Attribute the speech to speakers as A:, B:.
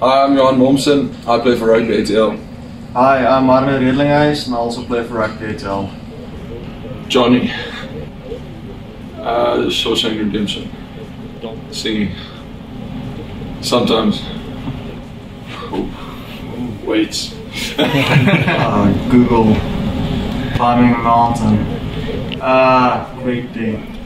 A: Hi, I'm Johan Momsen. I play for Rugby ATL.
B: Hi, I'm Marno Redelinghuys and I also play for Rugby ATL.
A: Johnny. Uh, Shawshank Redemption. Singing. Sometimes. Oh, Wait.
B: Uh, Google, climbing a mountain, uh, Great day.